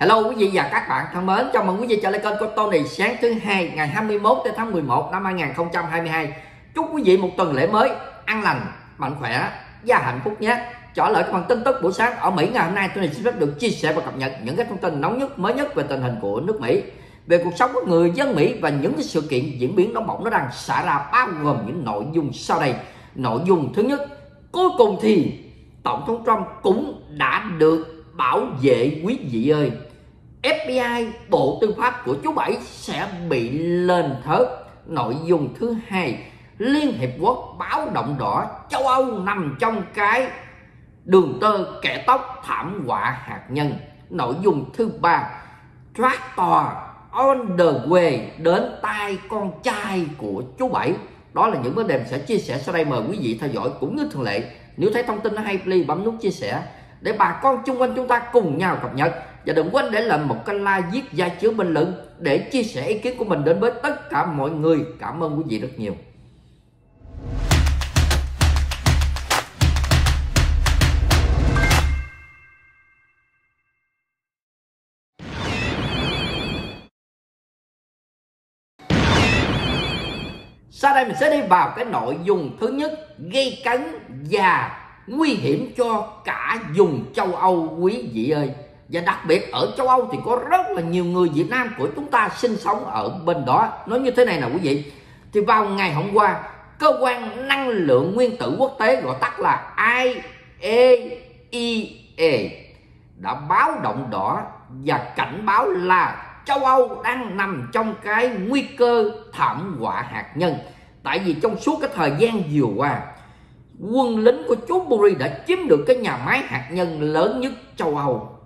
Hello quý vị và các bạn thân mến, chào mừng quý vị trở lại kênh của Tony sáng thứ hai ngày 21 tháng 11 năm 2022. Chúc quý vị một tuần lễ mới an lành, mạnh khỏe và hạnh phúc nhé. Trở lại các phần tin tức buổi sáng ở Mỹ ngày hôm nay, Tony xin phép được chia sẻ và cập nhật những cái thông tin nóng nhất, mới nhất về tình hình của nước Mỹ, về cuộc sống của người dân Mỹ và những cái sự kiện diễn biến nóng bỏng nó đang xảy ra bao gồm những nội dung sau đây. Nội dung thứ nhất, cuối cùng thì Tổng thống Trump cũng đã được bảo vệ quý vị ơi FBI Bộ Tư pháp của chú Bảy sẽ bị lên thớt nội dung thứ hai, Liên Hiệp Quốc báo động đỏ, châu Âu nằm trong cái đường tơ kẻ tóc thảm họa hạt nhân. Nội dung thứ ba, Tractor on the way, đến tay con trai của chú Bảy. Đó là những vấn đề mình sẽ chia sẻ sau đây, mời quý vị theo dõi cũng như thường lệ. Nếu thấy thông tin hay, please bấm nút chia sẻ để bà con chung quanh chúng ta cùng nhau cập nhật và đừng quên để lại một cái like, viết gia chứa bình luận để chia sẻ ý kiến của mình đến với tất cả mọi người. Cảm ơn quý vị rất nhiều. Sau đây mình sẽ đi vào cái nội dung thứ nhất, gây cấn và nguy hiểm cho cả vùng châu Âu, quý vị ơi và đặc biệt ở châu Âu thì có rất là nhiều người Việt Nam của chúng ta sinh sống ở bên đó. Nói như thế này nè quý vị. Thì vào ngày hôm qua, cơ quan năng lượng nguyên tử quốc tế gọi tắt là IAEA đã báo động đỏ và cảnh báo là châu Âu đang nằm trong cái nguy cơ thảm họa hạt nhân. Tại vì trong suốt cái thời gian vừa qua, quân lính của chú Buri đã chiếm được cái nhà máy hạt nhân lớn nhất châu Âu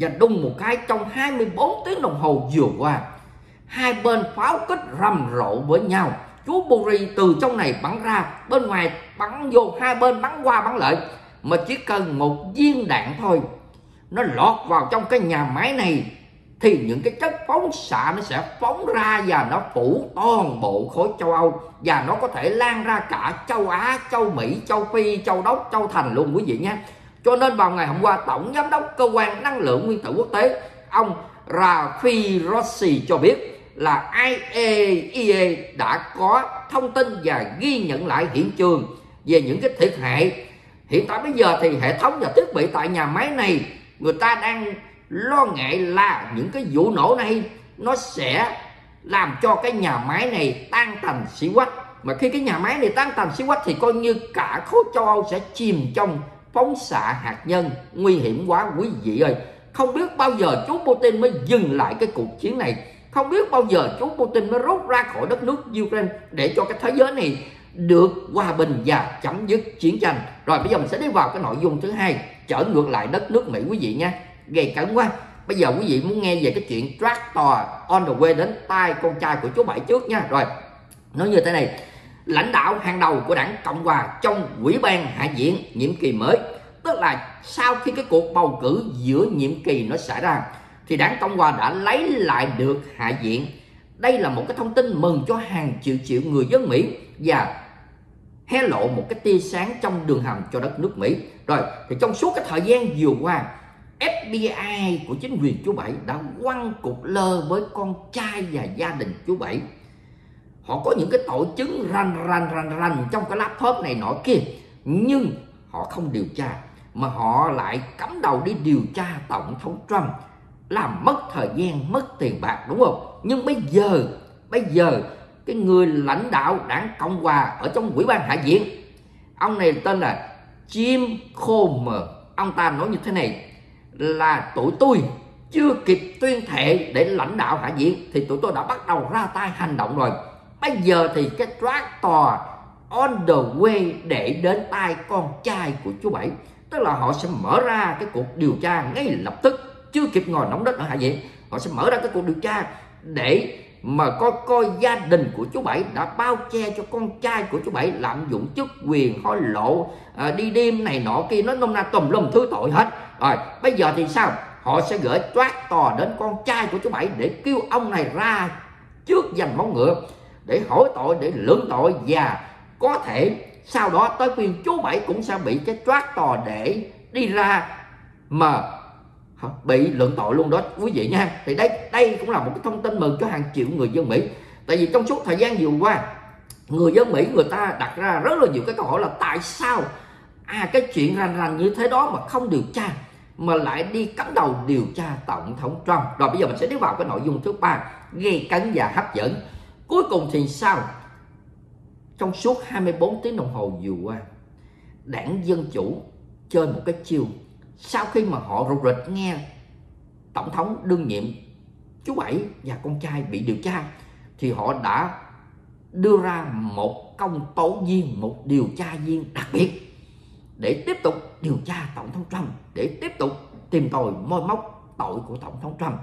và đung một cái trong 24 tiếng đồng hồ vừa qua hai bên pháo kích rầm rộ với nhau chú Buri từ trong này bắn ra bên ngoài bắn vô hai bên bắn qua bắn lại mà chỉ cần một viên đạn thôi nó lọt vào trong cái nhà máy này thì những cái chất phóng xạ nó sẽ phóng ra và nó phủ toàn bộ khối châu Âu và nó có thể lan ra cả châu Á, châu Mỹ, châu Phi, châu Đốc, châu Thành luôn quý vị nhé. Cho nên vào ngày hôm qua, tổng giám đốc cơ quan năng lượng nguyên tử quốc tế, ông Rafi Rossi cho biết là IAEA đã có thông tin và ghi nhận lại hiện trường về những cái thiệt hại. Hiện tại bây giờ thì hệ thống và thiết bị tại nhà máy này, người ta đang lo ngại là những cái vụ nổ này nó sẽ làm cho cái nhà máy này tan thành xí quách mà khi cái nhà máy này tan thành xí quách thì coi như cả khối châu Âu sẽ chìm trong phóng xạ hạt nhân, nguy hiểm quá, quý vị ơi. Không biết bao giờ chú Putin mới dừng lại cái cuộc chiến này. Không biết bao giờ chú Putin mới rút ra khỏi đất nước Ukraine để cho cái thế giới này được hòa bình và chấm dứt chiến tranh. Rồi bây giờ mình sẽ đi vào cái nội dung thứ hai, trở ngược lại đất nước Mỹ, quý vị nha. Gây cấn quá. Bây giờ quý vị muốn nghe về cái chuyện tractor on the way đến tay con trai của chú bảy trước nha. Rồi, nói như thế này lãnh đạo hàng đầu của đảng cộng hòa trong quỹ ban hạ viện nhiệm kỳ mới. Tức là sau khi cái cuộc bầu cử giữa nhiệm kỳ nó xảy ra, thì đảng cộng hòa đã lấy lại được hạ viện. Đây là một cái thông tin mừng cho hàng triệu triệu người dân mỹ và hé lộ một cái tia sáng trong đường hầm cho đất nước mỹ. Rồi, thì trong suốt cái thời gian vừa qua FBI của chính quyền chú Bảy đã quăng cục lơ với con trai và gia đình chú Bảy. Họ có những cái tội chứng rành rành rành rành trong cái laptop này nọ kia. Nhưng họ không điều tra. Mà họ lại cắm đầu đi điều tra Tổng thống Trump. Làm mất thời gian, mất tiền bạc đúng không? Nhưng bây giờ, bây giờ cái người lãnh đạo đảng Cộng Hòa ở trong quỹ ban hạ viện. Ông này tên là Jim Comer. Ông ta nói như thế này là tụi tôi chưa kịp tuyên thệ để lãnh đạo hạ viện thì tụi tôi đã bắt đầu ra tay hành động rồi bây giờ thì cái tractor on the way để đến tay con trai của chú bảy. Tức là họ sẽ mở ra cái cuộc điều tra ngay lập tức. Chưa kịp ngồi nóng đất ở hạ viện họ sẽ mở ra cái cuộc điều tra để mà coi coi gia đình của chú bảy đã bao che cho con trai của chú bảy lạm dụng chức quyền hối lộ à, đi đêm này nọ kia nó nôm na tùm lum thứ tội hết. Rồi bây giờ thì sao? Họ sẽ gửi toát tò đến con trai của chú bảy để kêu ông này ra trước dành móng ngựa để hỏi tội, để lượng tội và có thể sau đó tới phiên chú bảy cũng sẽ bị cái toát tò để đi ra mà bị lượng tội luôn đó. Quý vị nha, thì đây đây cũng là một cái thông tin mừng cho hàng triệu người dân Mỹ. Tại vì trong suốt thời gian vừa qua, người dân Mỹ người ta đặt ra rất là nhiều cái câu hỏi là tại sao à cái chuyện rành rành như thế đó mà không điều tra, mà lại đi cắm đầu điều tra tổng thống Trump. Rồi bây giờ mình sẽ đi vào cái nội dung thứ ba, gây cấn và hấp dẫn cuối cùng thì sao? Trong suốt 24 tiếng đồng hồ vừa qua, đảng Dân Chủ chơi một cái chiêu. Sau khi mà họ rụt rịch nghe tổng thống đương nhiệm chú Bảy và con trai bị điều tra, thì họ đã đưa ra một công tố viên, một điều tra viên đặc biệt để tiếp tục điều tra tổng thống Trump, để tiếp tục tìm tòi môi móc tội của tổng thống Trump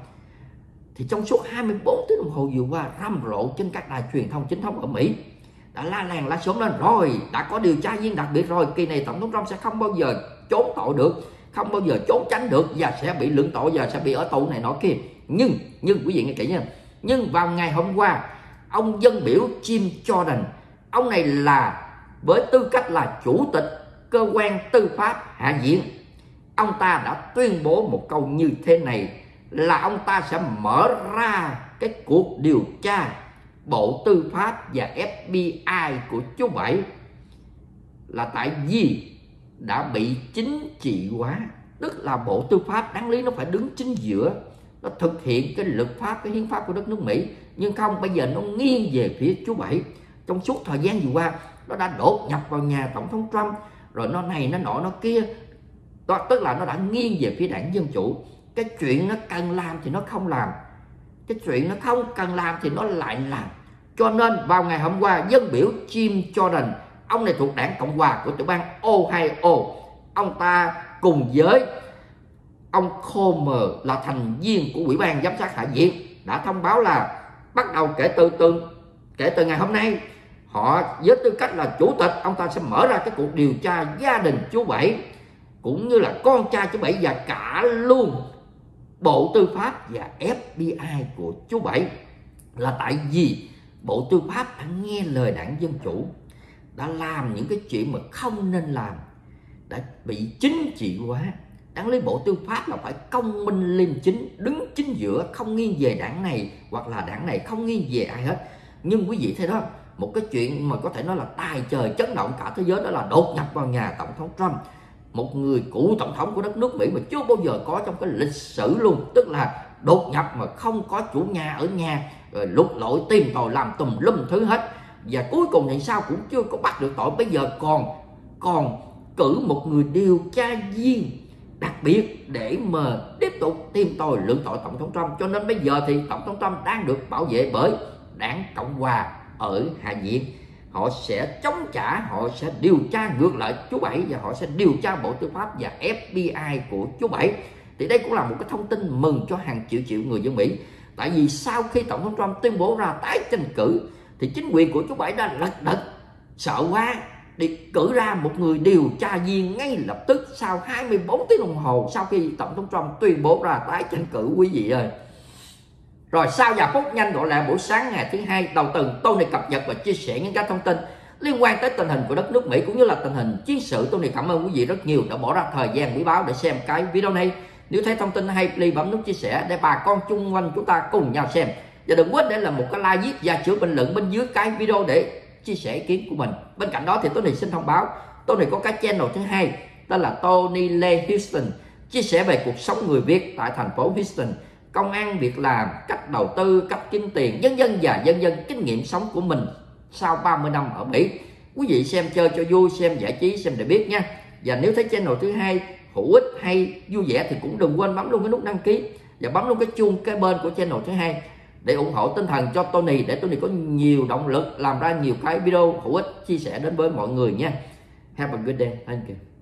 thì trong suốt 24 tiếng đồng hồ vừa qua rầm rộ trên các đài truyền thông chính thống ở Mỹ, đã la làng la xóm lên, rồi, đã có điều tra viên đặc biệt rồi, kỳ này tổng thống Trump sẽ không bao giờ trốn tội được, không bao giờ trốn tránh được và sẽ bị lượng tội và sẽ bị ở tù này nọ kia. Nhưng nhưng quý vị nghe kỹ nha. Nhưng vào ngày hôm qua, ông dân biểu Jim Jordan, ông này là với tư cách là chủ tịch cơ quan tư pháp hạ viện ông ta đã tuyên bố một câu như thế này là ông ta sẽ mở ra cái cuộc điều tra Bộ Tư pháp và FBI của chú Bảy là tại vì đã bị chính trị hóa. Tức là Bộ Tư pháp đáng lý nó phải đứng chính giữa nó thực hiện cái luật pháp cái hiến pháp của đất nước Mỹ. Nhưng không bây giờ nó nghiêng về phía chú Bảy. Trong suốt thời gian vừa qua nó đã đột nhập vào nhà tổng thống Trump rồi nó này nó nọ nó kia. Đó, tức là nó đã nghiêng về phía đảng dân chủ cái chuyện nó cần làm thì nó không làm. Cái chuyện nó không cần làm thì nó lại làm. Cho nên vào ngày hôm qua, dân biểu Jim Jordan ông này thuộc đảng cộng hòa của tiểu bang Ohio. Ông ta cùng với ông Comer là thành viên của ủy ban giám sát hạ viện đã thông báo là bắt đầu kể từ từ, kể từ ngày hôm nay, họ với tư cách là chủ tịch, ông ta sẽ mở ra cái cuộc điều tra gia đình chú bảy, cũng như là con trai chú bảy và cả luôn bộ tư pháp và FBI của chú bảy là tại vì bộ tư pháp đã nghe lời đảng dân chủ, đã làm những cái chuyện mà không nên làm, đã bị chính trị hóa. Đáng lý bộ tư pháp là phải công minh liêm chính, đứng chính giữa, không nghiêng về đảng này hoặc là đảng này không nghiêng về ai hết. Nhưng quý vị thấy đó, một cái chuyện mà có thể nói là tài trời chấn động cả thế giới đó là đột nhập vào nhà tổng thống Trump một người cựu tổng thống của đất nước Mỹ mà chưa bao giờ có trong cái lịch sử luôn. Tức là đột nhập mà không có chủ nhà ở nhà, rồi lục lội tìm tòi làm tùm lum thứ hết. Và cuối cùng thì sao cũng chưa có bắt được tội. Bây giờ còn còn cử một người điều tra viên đặc biệt để mà tiếp tục tìm tòi lượng tội tổng thống Trump. Cho nên bây giờ thì tổng thống Trump đang được bảo vệ bởi đảng cộng hòa ở hạ viện họ sẽ chống trả, họ sẽ điều tra ngược lại chú bảy và họ sẽ điều tra bộ tư pháp và FBI của chú bảy. Thì đây cũng là một cái thông tin mừng cho hàng triệu triệu người dân Mỹ. Tại vì sau khi tổng thống Trump tuyên bố ra tái tranh cử, thì chính quyền của chú bảy đã lật đật, sợ quá, đi cử ra một người điều tra viên ngay lập tức sau 24 tiếng đồng hồ sau khi tổng thống Trump tuyên bố ra tái tranh cử, quý vị ơi rồi sau vài phút nhanh gọi là buổi sáng ngày thứ hai đầu tuần tôi này cập nhật và chia sẻ những cái thông tin liên quan tới tình hình của đất nước Mỹ cũng như là tình hình chiến sự. Tôi này cảm ơn quý vị rất nhiều đã bỏ ra thời gian quý báo để xem cái video này. Nếu thấy thông tin hay, please bấm nút chia sẻ để bà con chung quanh chúng ta cùng nhau xem. Và đừng quên để là một cái like viết và chữa bình luận bên dưới cái video để chia sẻ ý kiến của mình. Bên cạnh đó thì tôi này xin thông báo tôi này có cái channel thứ hai tên là Tony Lê Houston, chia sẻ về cuộc sống người Việt tại thành phố Houston công ăn việc làm, cách đầu tư, cách kiếm tiền dân dân và dân dân kinh nghiệm sống của mình sau 30 năm ở Mỹ. Quý vị xem chơi cho vui, xem giải trí, xem để biết nha. Và nếu thấy channel thứ hai hữu ích, hay vui vẻ thì cũng đừng quên bấm luôn cái nút đăng ký và bấm luôn cái chuông cái bên của channel thứ hai để ủng hộ tinh thần cho Tony, để Tony có nhiều động lực làm ra nhiều cái video hữu ích, chia sẻ đến với mọi người nha. Have a good day. Thank you.